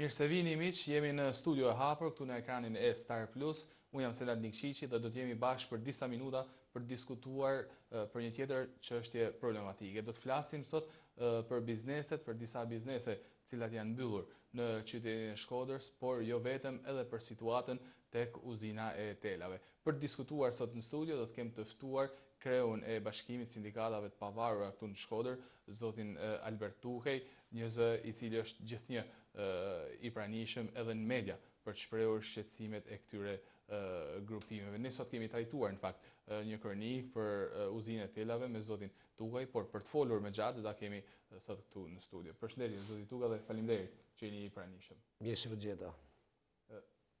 Mirësevini miq, jemi në Studio e Hapur këtu në ekranin e Star Plus. Unë jam Senad Nikçiqi dhe do të jemi bashkë për disa minuta për të diskutuar për një tjetër çështje problematike. Do të flasim sot për bizneset, për disa biznese të cilat janë mbyllur në qytetin e Shkodrës, por jo vetëm edhe për situatën tek uzina e telave. Për të diskutuar sot në studio do të kem të ftuar kreun e Bashkimit të Sindikatave të Pavarura këtu në Shkodër, zotin Albert Tugaj, një zë i cili është gjithnjë i pranishëm edhe në media për të shprehur shqetësimet e këtyre grupimeve. Ne sot kemi trajtuar në fakt një kronikë për uzinën e telave me zotin Tugaj, por për të folur më gjatë do ta kemi sot këtu në studio. Përshëndetje zoti Tugaj dhe faleminderit që jeni i pranishëm. Mirë se ju gjeta.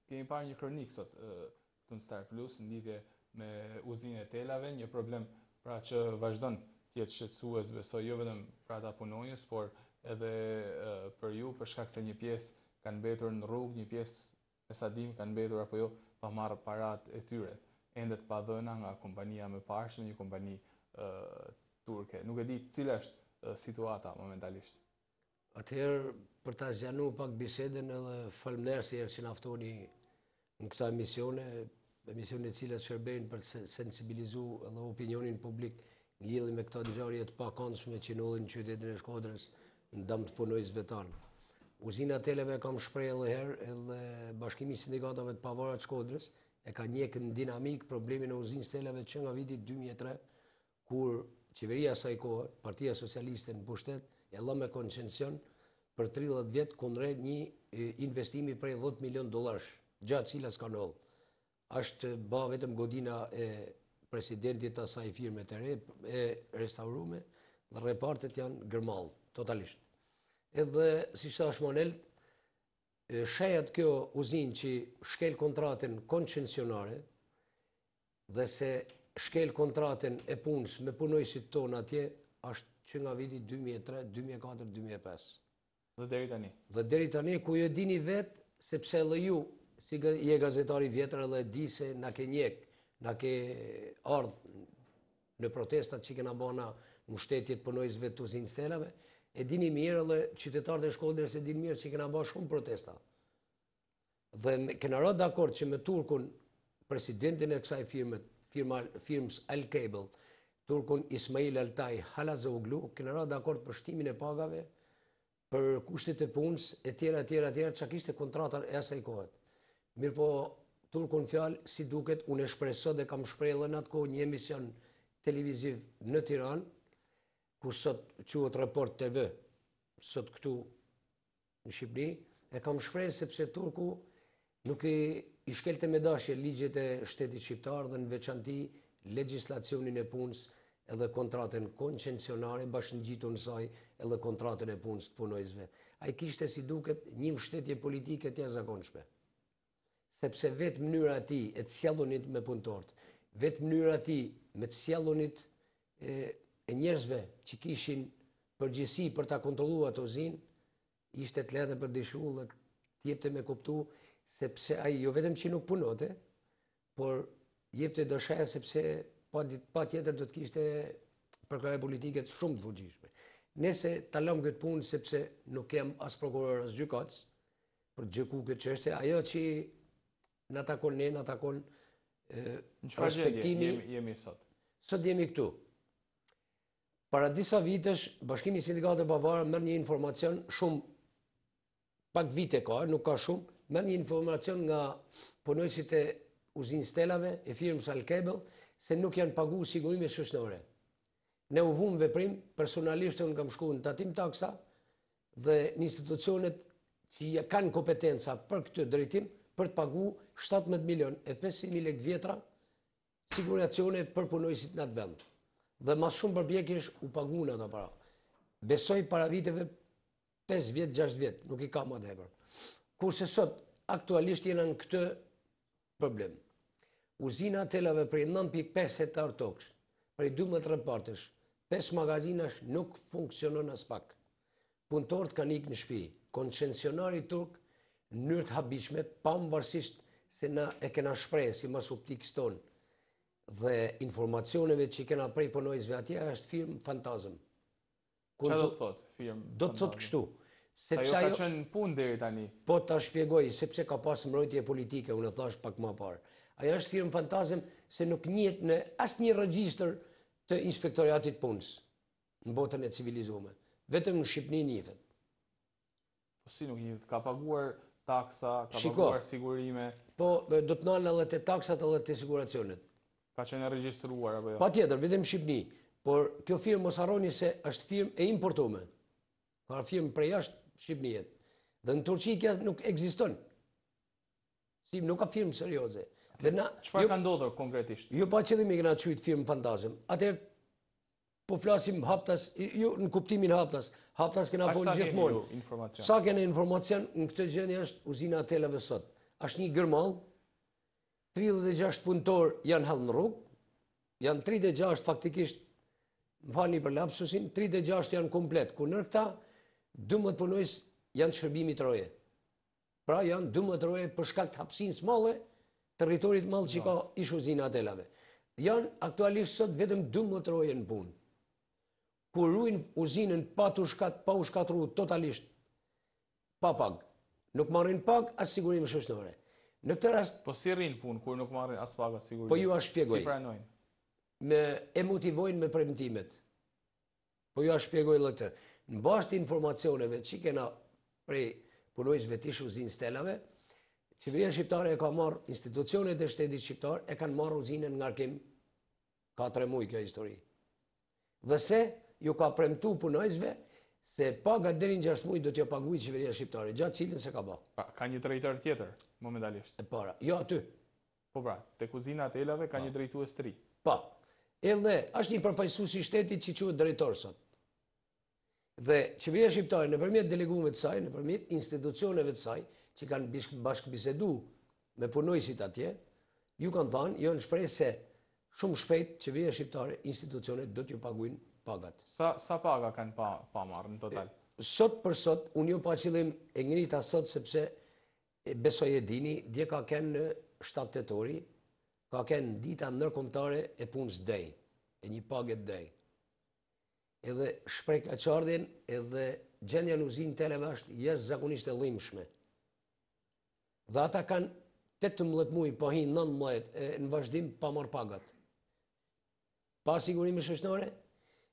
Kemi parë një kronikë sot këtu në Star Plus në lidhje me uzinën e telave, një problem pra që vazhdon të jetë shqetësues, besoj jo vetëm për ata punonjës, por edhe për ju, për shkak se një pjesë kanë mbetur në rrugë, një pjesë me sa dimë kanë mbetur apo jo pa marrë parat e tyre, ende të padhëna nga kompania e mëparshme, një kompani turke. Nuk e di cila është situata momentalisht. Atëherë për ta zgjanu pak bisedën edhe faleminderës që na ftoni në këto emisione, emisione të cilat shërbejnë për të sensibilizu edhe opinionin publik në lidhje me këto ngjarje të pakëndshme që ndodhin në qytetin e Shkodrës në dëm të punonjësve tanë. Uzina e Telave kam shprehë edhe herë edhe Bashkimi i Sindikatave të Pavarura të Shkodrës e ka ndjekë në dinamikë problemin e uzinës së Telave që nga viti 2003 Kur qeveria e asaj kohe, Partia Socialiste në pushtet, e la me koncension për tridhjetë vjet kundrejt një investimi prej dhjetë milion dollarsh, gjë e cila s'ka ndodhur. Është ba vetëm godina e presidentit të asaj firme të re, e restaurume, dhe repartet janë gërmadhë, totalisht. Edhe, siç thash më nelt, shihet kjo uzinë që shkel kontratën koncensionare, dhe që shkel kontratën e punës me punonjësit tanë atje, është që nga viti 2003, 2004, 2005. Dhe deri tani? Dhe deri tani, ku ju dini vetë, sepse edhe ju, si je gazetar i vjetër edhe di se na ke ndjekë, na ke ardhë në protestat që kena ba në mbështetje të punonjësve të uzinës telave, e dini mirë edhe qytetarët e Shkodrës e dini mirë që kena ba shumë protesta. Dhe kena ra dakord që me Turkun, presidentin e kësaj firmet, firma, firmës El Cable, Turkun Ismail Altaj Halazoglu, kena ra dakord për shtimin e pagave, për kushtet e punës, e tjera, e tjera, e tjera, që kishte kontrata e asaj kohet. Mirëpo, turku në fjalë, si duket, unë e shpreh sot, e kam shprehë edhe në atë kohë në një emision televiziv në Tiranë, ku sot quhet Report TV, sot këtu Në Shqipëri, e kam shpreh sepse turku nuk i shkelte me dashje ligjet e shtetit shqiptar dhe në veçanti legjislacionin e punës edhe kontratën koncensionare bashkëngjitur saj edhe kontratën e punës të punonjësve. Ai kishte si duket një mbështetje politike të jashtëzakonshme. sepse vetë mënyra e tij e të sjellunit me punëtorët, vetë mënyra e tij me të sjellunit e e njerëzve që kishin përgjegjësi për ta kontrolluar Tozin, ishte të lehtë për Dishullë të jepte me kuptu, sepse ai jo vetëm që nuk punote, por jepte dëshaja sepse patjetër do të kishte përkrahje politike shumë të fuqishme. Nejse ta lëmë këtë punë sepse nuk jam as prokuror as gjykatës, për gjyku këtë çështje, ajo që na takon ne, na takon respektimi... Ku jemi sot? Sot jemi këtu. Para disa vitesh, Bashkimi Sindikatave të Pavarura merr një informacion shumë, pak vite ka, nuk ka shumë, merr një informacion nga punonjësit e uzinës telave, e firmës Alkebel, se nuk janë pagu sigurime shoqnore. Ne u vumë në veprim, personalisht unë kam shku në tatim-taksa, dhe në institucionet që kanë kompetenca për këtë drejtim për të pagu shtatëmbëdhjetë milion e pesëqind mijë lekë të vjetra siguracione për punonjësit në atë vend. Dhe mas shumë përpjekjesh u paguan ato para. Besoj para viteve 5 vjet, 6 vjet, nuk i ka ma tepër. Kurse sot, aktualisht jena në këtë problem. Uzina e telave prej nëntë pikë pesë hektarë tokë, prej dymbëdhjetë repartesh, pesë magazinash nuk funksionon aspak. Punëtorët kanë ikë në shpi. Koncensionari turk në mënyrë të habitshme, pavarësisht se na e kena shprehë sipas optikës tonë dhe informacioneve që kena prej punonjësve atje është firmë fantazëm. Ça do të thotë firmë fantazëm? Do të thotë kështu. Se ajo ka qenë në punë deri tani. Po ta shpjegoj, sepse ka pas mbrojtje politike, unë e thashë pak ma parë. Ajo është firmë fantazëm se nuk njihet në asnjë regjistër të inspektoriatit të punës në botën e civilizume. Vetëm në Shqipni njihet. Po si nuk njihet, ka paguar taksa, shiko, ka paguar sigurime. Po do të dalim edhe te taksat edhe te siguracionet. Ka qenë e regjistruar apo jo? Patjetër, vetëm në Shqipni. Por kjo firmë mos harroni se është firmë e importume. Ka firmë prej jashtë Shqipniet. Dhe në Turqi kjo nuk ekziston. Si, nuk ka firmë serioze. Ça ka ndodh konkretisht? Jo pa qëllim e kena qujtë firmë fantazmë. Atëherë, po flasim haptas, jo në kuptimin haptas, haptas kena folë gjithmonë. Sa keni informacion, në çfarë gjendje është uzina e telave sot. Asht një gërmadhë, 36 punëtorë janë hala në rrugë, janë 36 faktikisht, më falni për lapsusin, 36 janë komplet, ku ndër këta, 12 punojës janë shërbimi të rojes. Pra janë 12 roje për shkak të hapsinës madhe, territorit madh që ka ish uzina e telave. Janë aktualisht sot vetëm 12 roje në punë. Ku rujnë uzinën pa u shkat, pa u shkatru totalisht, pa pagë. Nuk marrin pagë as sigurim shoqnor. Në këtë rast... Po si rrinë n'punë kur nuk marrin as pagë as sigurim? Po jua shpjegoj. Si pranojnë? I motivojnë me premtimet. Po jua shpjegoj edhe këtë. Në bazë të informacioneve që kena prej punonjësve të ish uzinës telave, qeveria shqiptare e ka marrë institucionet e shtetit shqiptar e kanë marrë uzinën n'ngarkim ka tre muj kjo histori. Dhe se ju ka premtu punonjësve se pagat deri në 6 muj do t'jau paguj qeveria shqiptare, gja të cilën s'e ka ba. Po, ka një drejtor tjetër, momentalisht. E para, jo aty. Po pra, tek uzina e telave ka një drejtues të ri. Po. Edhe është një përfaqësues i shtetit që quhet drejtor sot. Dhe qeveria shqiptare nëpërmjet të deleguemve të saj, nëpërmjet institucioneve të saj që kanë bashkëbisedu me punonjësit atje, ju kanë thënë, janë shprehë se shumë shpejt qeveria shqiptare, institucionet do t'ju paguajnë pagat. Po sa paga kanë pa pa marrë në total? Sot për sot, unë jo pa qëllim e ngrita sot sepse besoj e dini, dje ka kenë shtatë tetori, ka kenë dita ndërkombëtare e punës denjë, e një page denjë. Edhe shpreh keqardhjen edhe gjendja në uzinën telave është jashtëzakonisht e dhimshme. Dhe ata kanë 18 mujë, po hinë 19 e në vazhdim pa marrë pagat. pa sigurime shoqnore,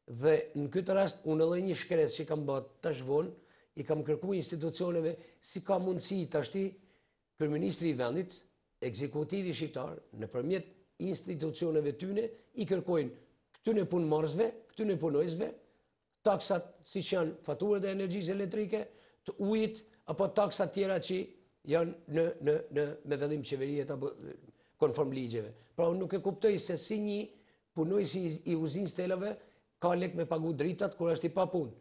dhe në këtë rast unë edhe një shkresë që e kam ba tash vonë, i kam kërku institucioneve si ka mundësi tashti kryeministri i vendit, ekzekutivi shqiptar, nëpërmjet institucioneve tyne, i kërkojnë këtyne punëmarrësve, këtyne punonjësve, taksat siç janë faturat e energjisë elektrike, të ujit apo taksat tjera që janë në në në me vendim qeveriet apo konform ligjeve. Pra unë nuk e kuptoj se si një punonjës i uzinës telave ka lek me pagu dritat kur është i papunë.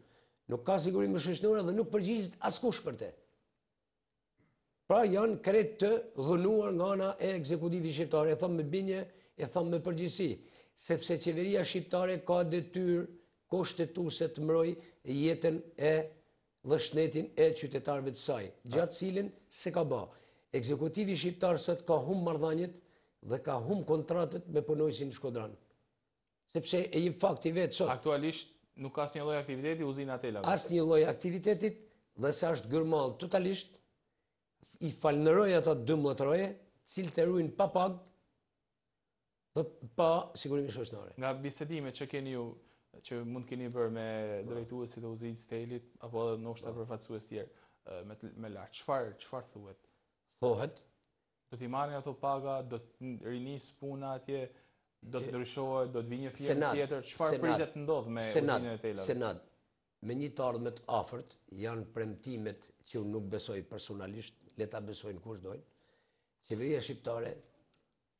Nuk ka sigurime shoqnore dhe nuk përgjigjet askush për te. Pra janë krejt të dhunuar nga ana e ekzekutivit shqiptar, e tham me bindje, e tham me përgjegjësi, sepse qeveria shqiptare ka detyrë kushtetuse të mbrojë jetën edhe shnetin e qytetarëve të saj, gja të cilën s'e ka ba. Ekzekutivi shqiptar sot ka humb marrëdhaniet dhe ka humb kontratat me punojësin shkodran. Sepse e jep fakti vetë sot. Aktualisht nuk ka asnjë lloj aktiviteti uzina e telave. Asnjë lloj aktiviteti dhe sot është gërmadhë totalisht i falënderoj ata dymdhet roje, të cilët e ruajnë pa pagë dhe pa sigurime shoqnore. Nga bisedime që keni ju, që mund të keni bërë me drejtuesit e uzinës së telit, apo edhe ndoshta përfaqësues të tjerë më lart, çfarë çfarë thuhet? Thuhet Do t'i marrin ato paga, do të rinisë puna atje, do të ndryshohet, do të vijë një firmë tjetër, çfarë pritet të ndodhë me uzinën e telave? Senad, në një të ardhme të afërt, janë premtimet që unë nuk besoj personalisht, le ta besojnë kush dojnë, qeveria shqiptare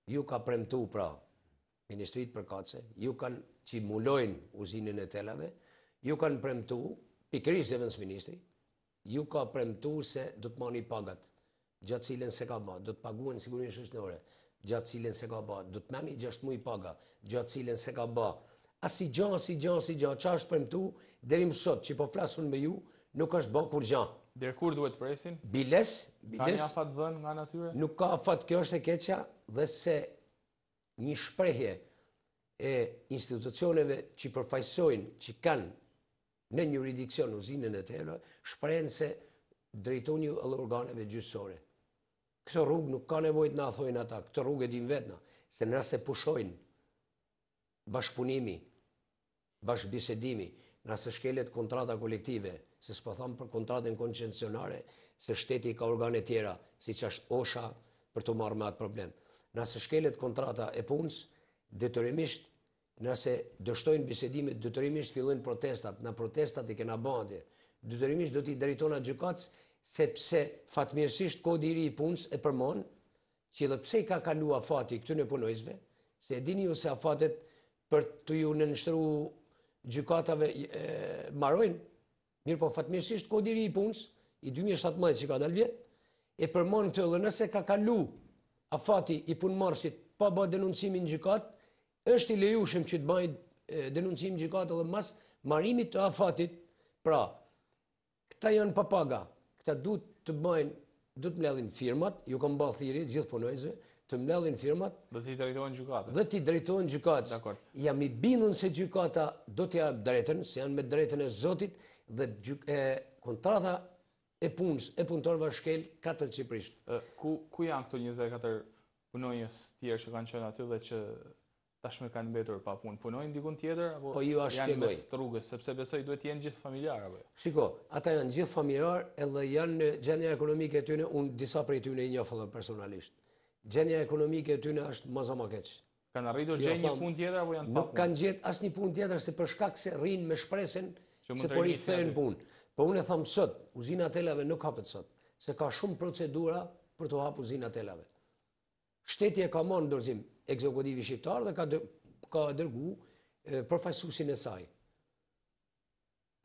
ju ka premtu pra ministritë përkatëse, ju kanë që mbulojnë uzinën e telave, ju kanë premtu pikërisht zëvendësministri, Ju ka premtu se do të merrni pagat gja të cilën s'e ka ba, do të paguhen sigurimet shoqnore gja të cilën s'e ka ba, do të merrni gjashtë muj paga gja të cilën s'e ka ba, asnji gja, asnji gja, asnji gja, ça është premtu deri më sot që po flas unë me ju nuk është ba kurrgja. Deri kur duhet të presin? Biles, biles. Ka një afat të dhënë nga ana e tyre? Nuk ka afat, kjo është e keqja dhe sipas një shprehje të institucioneve që përfaqësojnë, që kanë Në juridiksion uzinën e telave shprehen se drejtojuni edhe organeve gjyqësore. Këtë rrugë nuk ka nevojë të na e thojnë ata, këtë rrugë e dimë vetë na, se nëse pushojnë bashkëpunimi, bashkëbisedimi, nëse shkelet kontrata kolektive, se s'po tham për kontratën koncesionare, se shteti ka organe tjera, siç është OSHA, për t'u marrë me atë problem. Nëse shkelet kontrata e punës, detyrimisht Nëse dështojnë bisedimet detyrimisht fillojnë protestat, na protestat i kena ba atje. Detyrimisht do t'i drejtohna gjykatës sepse fatmirësisht kodi i ri i punës e përmban që edhe pse i ka kalu afati këtyne punonjësve, se e dini ju se afatet për t'iu nënshtru gjykatave mbarojnë, mirëpo fatmirësisht kodi i ri i punës i dy mijë e shtatëmbëdhjetës që ka dalë vjet e përmban këtë dhe nëse ka kalu afati i punëmarrësit pa ba denoncimin n'gjykatë Është i lejushëm që të bëjë denoncim në gjykatë edhe mas marimit të afatit, pra, këta janë pa paga, këta du të bëjnë, du të mbledhin firmat, ju kam bërë thirrje gjithë punonjësve, të mbledhin firmat, dhe t'i drejtohen gjykatës. Dhe t'i drejtohen gjykatës. Dakor. Jam i bindun se gjykata do t'ia japë të drejtën, se janë me të drejtën e zotit, dhe kontrata e punës, e punëtorëve shkelë katërcipërisht. Ku janë këto 24 punonjës tjerë që kanë qenë aty dhe që tashmë kanë mbetur pa punë. Punojnë diku tjetër apo po janë mes rrugës, sepse besoj duhet të jenë gjithë familjarë apo jo. Shiko, ata janë gjithë familjarë edhe janë në gjendja ekonomike e tyre, unë disa prej tyre i njoh edhe personalisht. Gjendja ekonomike e tyre është ma za ma keq. Kanë arritur të gjejnë një punë tjetër apo janë pa punë? Nuk kanë gjetë asnjë punë tjetër se për shkak se rrinë me shpresën se po rikthehen në punë. Po unë them sot, uzina e telave nuk hapet sot. se ka shumë procedura për t'u hap uzina e telave. Shteti e ka marrë në dorëzim ekzekutivi shqiptar dhe ka ka dërgu përfaqësuesin e saj.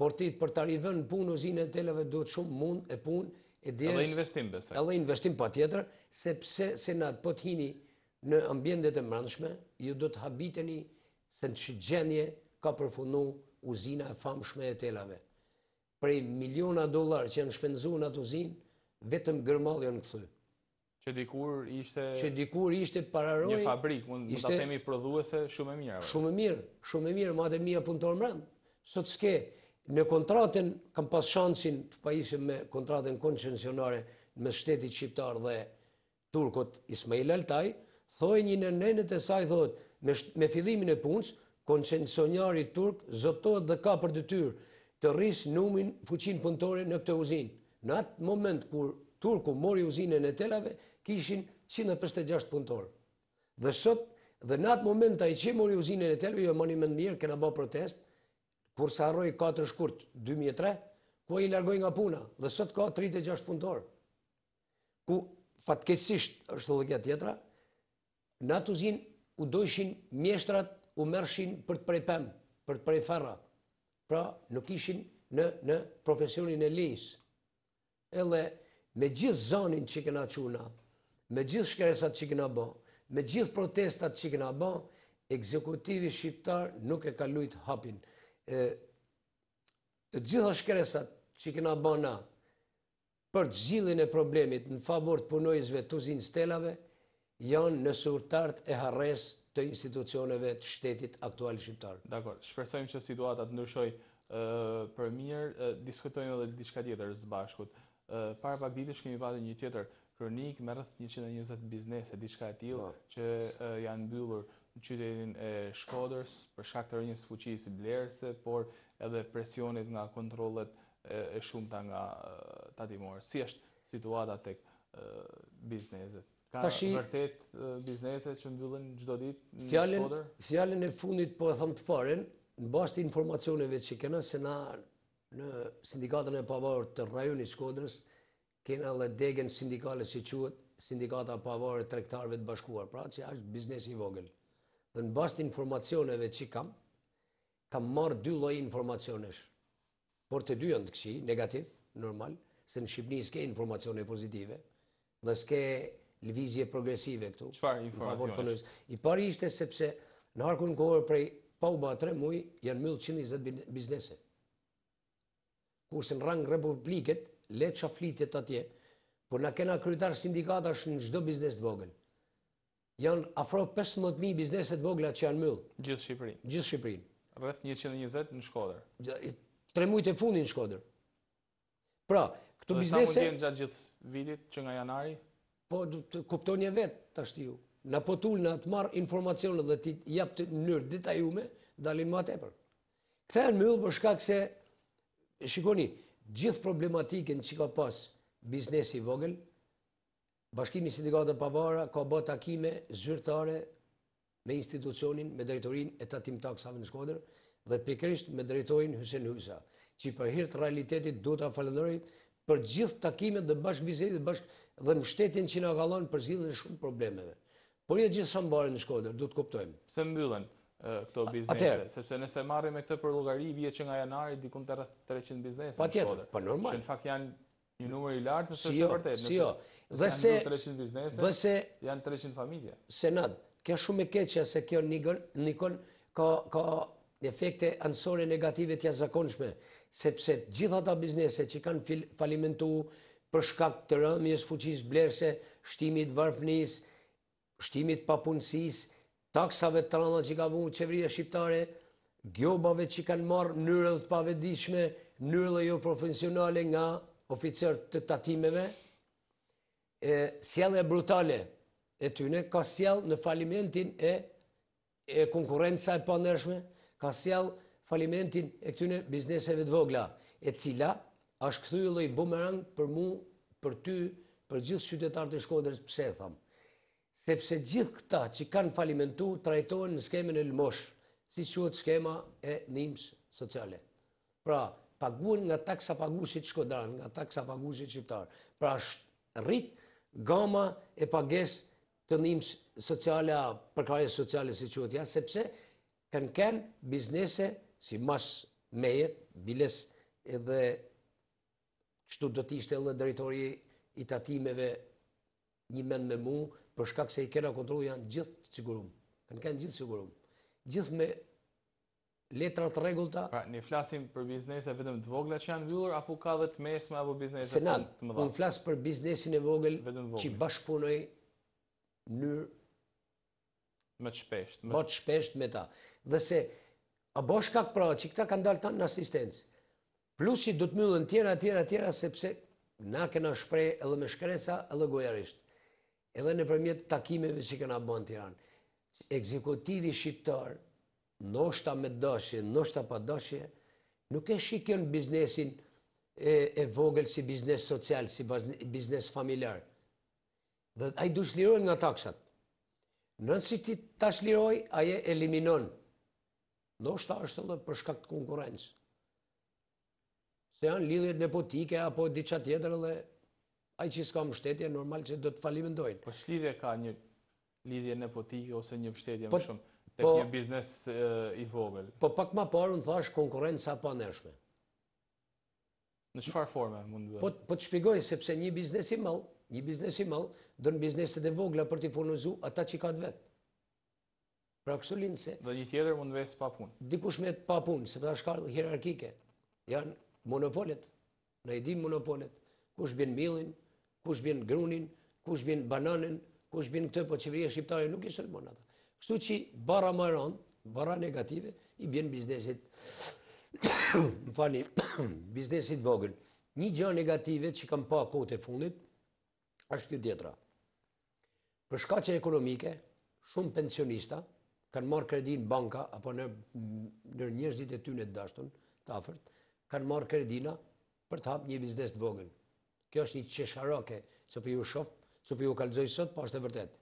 Por ti për ta rivënë në punë uzinën e telave duhet shumë mund e punë e djersë. Edhe investim besoj. Edhe investim patjetër, sepse se na po të hini në ambientet e mbrendshme, ju do të habiteni se në ç'gjendje ka përfunduar uzina e famshme e telave. Prej miliona dollarë që janë shpenzu në atë uzinë, vetëm gërmadhë janë kthy. Që dikur ishte... Që dikur ishte pararojë... Një fabrikë, mund ta themi prodhuese shumë e mirë apo? Shumë e mirë, shumë e mirë, madje mijëra punëtorë mbrenda. Sot s'ke. Në kontratën, kam pas shansin të pajisem me kontratën koncesionare mes shtetit shqiptar dhe Turkut Ismail Altaj, thuhet një në nenet e saj thotë, me me fillimin e punës, koncesionari turk zotohet dhe ka për detyrë të rrisë numrin fuqinë punëtore në këtë uzinë. Në atë moment kur turku mori uzinën e telave, ishin njëqind e pesëdhjetë e gjashtë punëtorë. Dhe sot, dhe në atë moment ai që mori uzinën e telave, ju e mbani mend mirë, kena ba protestë, kurrë s'e harroj katër shkurt dy mijë e tre, ku ai largoi nga puna, dhe sot ka tridhjetë e gjashtë punëtorë. ku fatkeqësisht është edhe kjo tjetra, në atë uzinë u dojshin mjeshtrat u merrshin për të prej pemë, për të prej ferra. Pra, nuk ishin në në profesionin e lejës. Edhe me gjithë zanin që kena çu na, me gjithë shkresat që kena bë, me gjithë protestat që kena bë, ekzekutivi shqiptar nuk e ka lujt hapin. E, të gjitha shkresat që kena bë na, Për të zgjidhjen e problemit në favor të punojësve të Uzinës Telave janë në sirtarët e harresës të institucioneve të shtetit aktual shqiptar. Dakor. Shpresojmë që situata të ndryshojë për mirë. Diskutojmë edhe diçka tjetër së bashku. Para pak ditësh kemi patur një tjetër kronikë me rreth njëqind e njëzet biznese, diçka e tillë, që janë mbyllur në qytetin e Shkodrës për shkak të rënies së fuqisë blerëse, por edhe presionit nga kontrollet e shumta nga tatimorët. Si është situata tek bizneset? Ka vërtet biznese që mbyllen çdo ditë në Shkodër? Fjalën e fundit po e them të parën, në bazë të informacioneve që kena se na në sindikatën e pavarur të rajonit t'Shkodrës kena edhe degen sindikale si quhet Sindikata e Pavarur e Tregtarëve të Bashkuar, pra që është biznes i vogël. Dhe në bazë të informacioneve që kam, Kam marrë dy lloj informacionesh, por të dy janë të këqij, negativ, normal, se në Shqipëni s'ke informacione pozitive, dhe s'ke lëvizje progresive këtu. Çfarë informacionesh? I pari ishte sepse në harkun kohor prej pa u ba tre muj, janë myllë 120 biznese. Kurse në rang republiket, le ça flitet atje, por na kena kryetar sindikatash në çdo biznes të vogël. Janë afro pesëmbëdhjetë mijë biznese të vogla që janë mbyllë. Gjithë Shqipërinë. Gjithë Shqipërinë. Rreth njëqind e njëzet në Shkodër. Tre muajt e fundit në Shkodër. Pra, këto biznese... Dhe sa mund t'jenë gjatë gjithë vitit, që nga janari? Po, të kuptoni vetë, tashti ju. Na po t'ulena të marrim informacione dhe t'i japim n'mënyrë t'detajume, dalin ma tepër. Këta janë myllë për shkak se, shikoni, gjithë problematikën që ka pas biznesi i vogël, Bashkimi i Sindikatave të Pavara ka ba takime zyrtare me institucionin, me drejtorinë e Tatim Taksave në Shkodër dhe pikërisht me drejtorin Hysen Hysa, që për hir të realitetit dua ta falënderoj për gjithë takimet dhe bashkëbisedat bashkë dhe mbështetjen që na ka dhënë për zgjidhjen e shumë problemeve. Por jo gjithçka mvaret në Shkodër, duhet të kuptojmë. Pse mbyllen këto biznese? Sepse nëse marrim me këtë përllogari i bie që nga janari diku te rreth treqind biznese në Shkodër. Patjetër, po normal. Që në fakt janë Një numër i lartë nëse është e vërtetë. Si jo, si jo. Dhe se... Janë 300 biznese, dhe se, janë 300 familje. Se na, kjo asht ma e keqja se kjo ndikon, ndikon ka, ka efekte anësore negative t'jashtëzakonshme, sepse gjithë ata biznese që kanë fil, falimentu për shkak të rënies fuqisë blerëse, shtimit varfnisë, Shtimit të papunësisë, taksave të rana që ka vu qeveria shqiptare, gjobave që kanë marrë në mënyrë edhe të pavetëdijshme, në mënyrë edhe joprofesionale nga oficerë të tatimeve, sjellja brutale e tyne ka sjellë në falimentin e e konkurrenca e pandershme ka sjell falimentin e këtyne bizneseve të vogla, e cila është kthy lloj bumerang për mu, për ty, për gjithë qytetarët e Shkodrës, pse e tham? Sepse gjithë këta që kanë falimentu trajtohen në skemën e lëmoshës, siç quhet skema e ndihmës sociale. Pra, paguhen nga taksapaguesit shkodranë, nga taksapaguesit shqiptarë. Pra, rrit gama e pagesës të ndihmës sociale a përkrahjes sociale si quhet ja sepse kanë kenë biznese simas meje biles edhe kështu do të ishte edhe drejtori i tatimeve një mend me mu për shkak se i kena kontrollu janë gjithë sigurum kanë kenë gjithë sigurum gjithë me letra të rregullta. Pra, ne flasim për biznese vetëm të vogla që janë mbyllur apo ka edhe të mesme apo biznese të mëdha? Po unë flas për biznesin e vogël që bashkëpunoj në mënyrë më të shpeshtë, më të shpeshtë me ta. Dhe se a ba shkak pra që këta kanë dalë tanë në asistencë. Plus qi do të mbyllen tjera, tjera, tjera sepse na kena shpreh edhe me shkresa edhe gojarisht. Edhe nëpërmjet takimeve që kena ba në Tiranë. Ekzekutivi shqiptar Ndoshta me dashje, ndoshta pa dashje, nuk e shikon biznesin e vogël si biznes social, si biznes familjar. Dhe ai du çlirohet nga taksat. Në vend si ti ta çliroj, ai e eliminon. Ndoshta është edhe për shkak të konkurrencës. se janë lidhjet nepotike apo diçka tjetër dhe ai që s'ka mbështetje normal që do të falimentojnë. Po ç'lidhje ka një lidhje nepotike ose një mbështetje po, më shumë tek po, një biznes i vogël? Po pak ma parë unë thash konkurrenca e pandershme. Në çfarë forme mund të bëhet? Po po të shpjegoj sepse një biznes i madh, një biznes i madh, don bizneset e vogla për t'i furnizu ata që i ka të vet. Pra kështu lind se... Dhe një tjetër mund të mbesë pa punë. Dikush met pa punë, sepse ka shkallë hierarkike. Janë monopolet. Na i dimë monopolet. Kush bjen millin, kush bjen grunin, kush bjen bananen, kush bjen këtë, po qeveria shqiptare nuk i sulmon ata. Kështu që barra ma e randë, barra negative, i bjen biznesit, më falni, biznesit të vogël. Një gja negative që kam pa kohët e fundit, është kjo tjetra. Për shkaqe ekonomike, shumë pensionista kanë marrë kredi në banka apo ndër njerëzit e tyne të dashtun, të afërt, kanë marrë kredina për të hap një biznes të vogël. Kjo është një qesharake, që po ju shof, që po ju kallzoj sot, po është e vërtetë.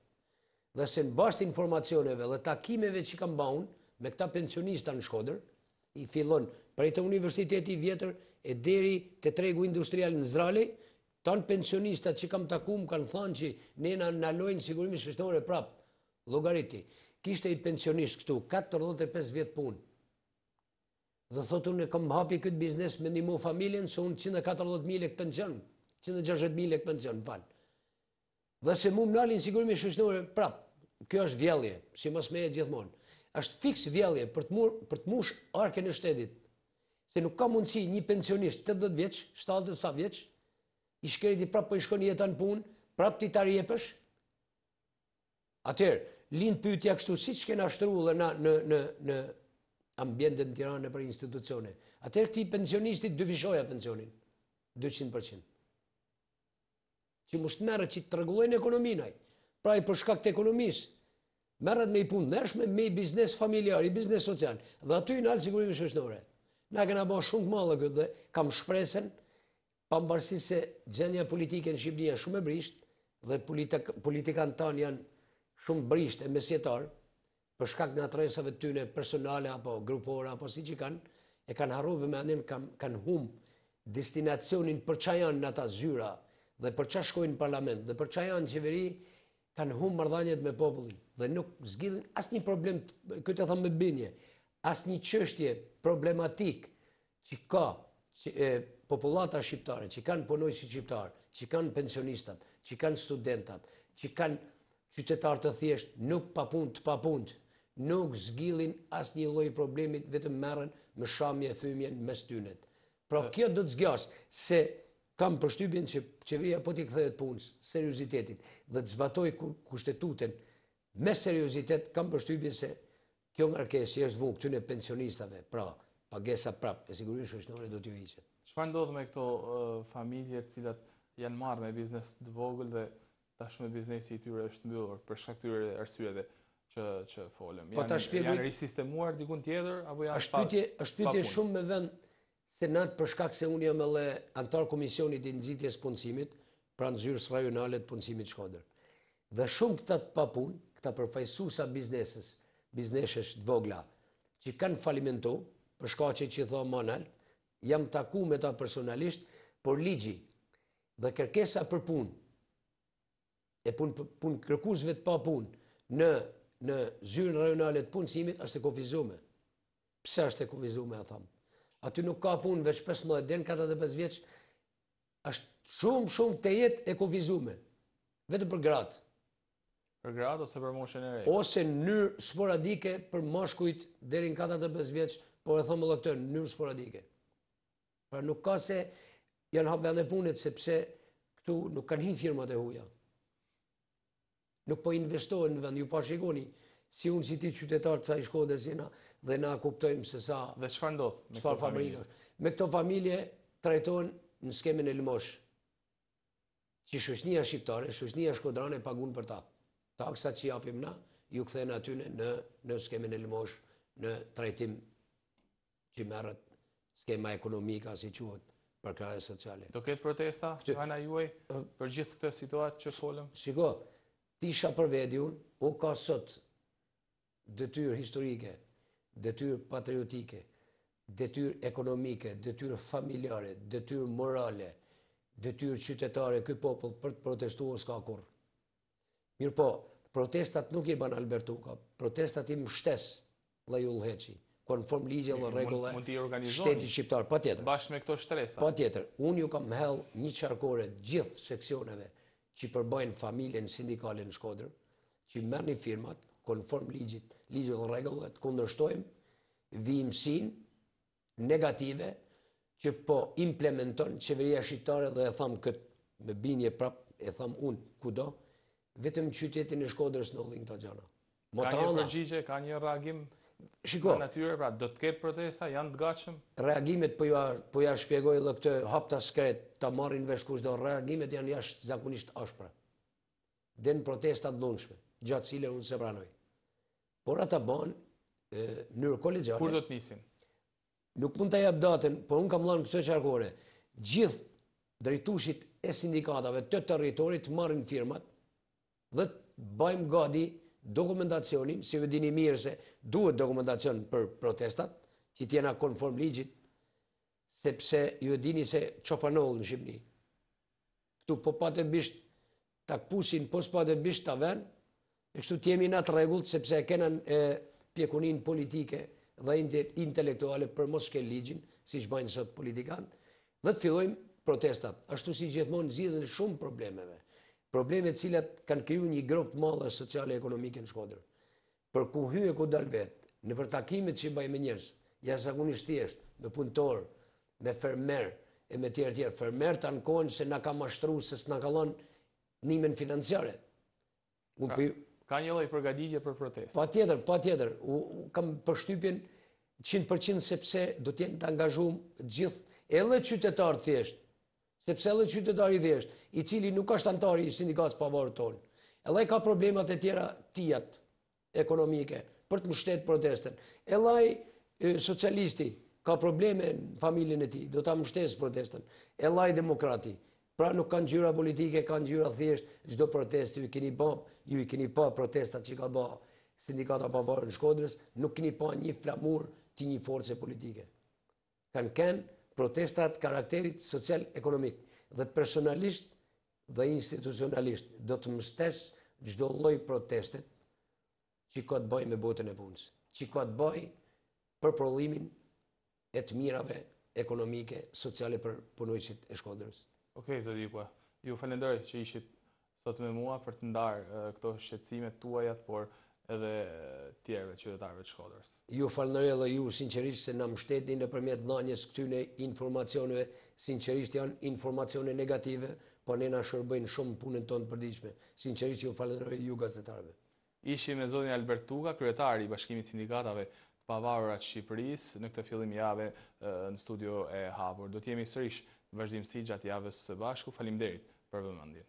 Dhe se në bazë t'informacioneve dhe takimeve që kam ba unë, me këta pensionista në Shkodër, i fillon prej te universiteti i vjetër e deri te tregu industrial në Zdrale, Tan pensionistat që kam taku më kanë thanë që ne na nalojnë sigurimin shoqnore prap. Llogariti. Kishte i pensionist këtu, katërdhjetë e pesë vjet punë. Dhe thotë unë kam hap këtë biznes me ndihmu familjen se unë qind e katërdhjetë mijë lekë pension, qind e gjashtëdhjetë mijë lekë pension, më fal. Dhe se mu më nalin sigurimin shoqnore, prap, kjo është vjedhje, si masë me e gjithmonë. është fiks vjedhje për të, mur, për të mush arkën e shtetit. Se nuk ka mundësi një pensionist 80 vjeç, 70 sa vjeç, i shkreti prap po i shkon jeta në punë, prap ti ta rjepësh. Atëherë, lind pyetja kështu, siç kena shtruar na në në në ambientet në Tiranë për institucione. Atëherë këtij pensionistit dyfishoja pensionin 200%. që mos të merret, që të rregullojnë ekonominë ai. Pra ai për shkak të ekonomisë, merret me i punë të ndershme, me i biznes familjar, i biznes social, dhe aty i nalë sigurimin shoqnore. Na kena ba shumë të madhe këtë dhe kam shpresen, pamvarësisht se gjendja politike në Shqipëni janë shumë e brisht, dhe politikanët tanë janë shumë të brishtë e mesjetarë, për shkak interesave të tyne personale apo grupore apo siç i kanë, e kanë harru vëmendjen, kanë humb destinacionin për ça janë në ata zyra dhe për ça shkojnë në parlament dhe për ça janë në qeveri, kanë humb marrëdhëniet me popullin dhe nuk zgjidhin asnjë problem, këtë e tham me bindje, asnjë çështje problematik Që ka, që e, popullata shqiptare, që kanë punonjësit shqiptarë, që kanë pensionistat, që kanë studentat, që kanë qytetarë të thjeshtë, nuk papunë, të papuntë, nuk zgjidhin asnjë lloj problemit, vetëm merren me shamje e fymje mes tynet. Por kjo do të zgjasë, se kam përshtypjen që qeveria po t'i kthehet punës, seriozitetit, dhe të zbatojë kushtetutën me seriozitet, kam përshtypjen se Kjo ngarkesë që i është vu këtyne pensionistave, pra, pagesa prap, e sigurimit shoqnore do t'ju hiqet. Çfarë ndodh me këto familje të cilat janë marrë me biznes të vogël dhe tashmë biznesi i tyre është mbyllur për shkak këtyre arsyeve që që folëm. Po ta shpjegoj. Janë risistemuar diku tjetër apo janë pa. Është pyetje, është pyetje shumë me vend Se na për shkak se unë jam edhe anëtar komisionit i nxitjes punësimit pranë zyrës rajonale të punësimit Shkodër. Dhe shumë këta të papunë, këta përfaqësues biznesesh, biznesesh të vogla që kanë falimentu për shkaqet që thamë ma nalt, jam taku me ta personalisht, por ligji dhe kërkesa për punë e punë punëkërkuesve të papunë në në zyrën rajonale të punësimit është e kufizume. Pse është e kufizume e tham. Aty nuk ka punë veç 15 deri n'45 vjeç është shumë shumë të jetë e kufizume. Vetëm për gratë. Për gratë ose për moshën e re? Ose n'mënyrë sporadike për mashkujt deri në 45 vjeç, por e tham edhe këtë n'mënyrë sporadike. Pra nuk ka se janë hapë vende punet, sepse këtu nuk kanë hi firmat e huja. Nuk po investohen në vend, ju po shikoni, si unë si ti qytetarë të kësaj Shkodre jena, dhe na kuptojmë se sa... Dhe çfarë ndodh me këto familje? Me këto familje trajtohen në skemën e lëmoshës, që shoqnia shqiptare, shoqnia shkodrane pagun për ta. Taksat që japim na, ju kthehen atyne në skemën e lëmoshës, në trajtim që merret skema ekonomike, a si quhet, përkrahje sociale. Do ketë protesta, nga ana juaj, për gjithë këtë situatë që folëm? Shiko, t'isha për vedi unë, u ka sot detyrë historike, detyrë patriotike, detyrë ekonomike, detyrë familjare, detyrë morale, detyrë qytetare, ky popull për të protestuar s'ka kurrë. Mirëpo, protestat nuk i ban Albert Uka, protestat i mbështes dhe i udhëheqi, konform ligjeve dhe rregullave Mund t'i organizoni shtetit shqiptar, patjetër. bashkë me këto shtresa. Patjetër, unë ju kam hedhë një qarkore gjithë seksioneve që përbajnë familjen sindikale në Shkodër, që t'marrin firmat, konform ligjit, ligjeve dhe rregullave, të kundërshtojmë vijimësinë negative që po implementon qeveria shqiptare dhe e tham këtë me bindje prap, e tham unë kudo, vetëm qytetin e Shkodrës ndodhin këto gjana. Ka një përgjigje, ka një reagim Shiko, nga ana e tyre, pra do të ketë protesta, janë të gatshëm? Reagimet po ja, po ja shpjegoj edhe këtë haptas krejt, ta marrin vesh kushdo, reagimet janë jashtëzakonisht t'ashpra. Deri në protesta t'dhunshme, gja t'cilën unë s'e pranoj. Por ato bahen në mënyrë kolegjiale. Kur do të nisin? Nuk mund ta jap datën, por unë kam lanë këto qarkore. Gjithë drejtuesit e sindikatave të territorit t'marrin firmat dhe t'bajmë gadi dokumentacionin, se ju e dini mirë se duhet dokumentacion për protestat, që të jena konform ligjit, sepse ju e dini se ç'po ndodh në Shqipëni. Këtu po pate bisht Ta kpusin po s'pate bisht ta ven e kështu të jemi na të rregullt sepse e kena e pjekuninë politike dhe intelektuale për mos shkel ligjin siç bajnë sot politikanët dhe të fillojmë protestat ashtu si gjithmonë zgjidhjen e shumë problemeve probleme të cilat kanë kriju një gropë të madhe sociale ekonomike në Shkodër Për ku hy e ku dal vet, nëpër takimet që i baj me njerz jashtëzakonisht thjesht, me punëtor, me fermer e me tjer e tjerë, fermert ankohen se na ka mashtru se s'na kalon nimen financiare. Unë pi. Ka një lloj përgaditje për protestë? Patjetër, patjetër, un kam përshtypjen qind për qind sepse do të jenë të angazhum gjithë edhe qytetarët thjesht, Sepse edhe qytetari i thjeshtë, i cili nuk asht anëtar i Sindikatës së Pavarur tonë, edhe ai ka problemat e tjera tijat ekonomike për të mbështetë protestën. Edhe ai socialisti ka probleme në familjen e tij, do ta mbështesë protestën. Edhe ai demokrati. Pra nuk kanë ngjyra politike, kanë ngjyra thjesht çdo protestë ju i kini pa, ju i kini pa protestat që ka ba Sindikata e Pavarur në Shkodër, nuk kini pa një flamur të një force politike. Kanë kenë protesta të karakterit social-ekonomik dhe personalisht dhe institucionalisht do të mbështes çdo lloj proteste që ka të baj me botën e punës, që ka të baj për prodhimin e të mirave ekonomike, sociale për punonjësit e Shkodrës. Okej, zoti Tuka, ju falenderoj që ishit sot me mua për të ndarë këto shqetësime të tuajat por edhe të tjerëve qytetarëve të Shkodrës. Ju falënderoj edhe ju sinqerisht se na mshtetni nëpërmjet dhanjes këtyne informacioneve, sinqerisht janë informacione negative por ne na shërbejnë shumë në punën tonë të përditshme. Sinqerisht ju falënderoj ju gazetarëve. Ishim me zotin Albert Tuka, kryetar i Bashkimit Sindikatave të Pavarura të Shqipërisë, në këtë fillim jave në Studio e Hapur. Do të jemi sërish në vazhdimësi gjatë javës së bashku. Faleminderit për vëmendjen.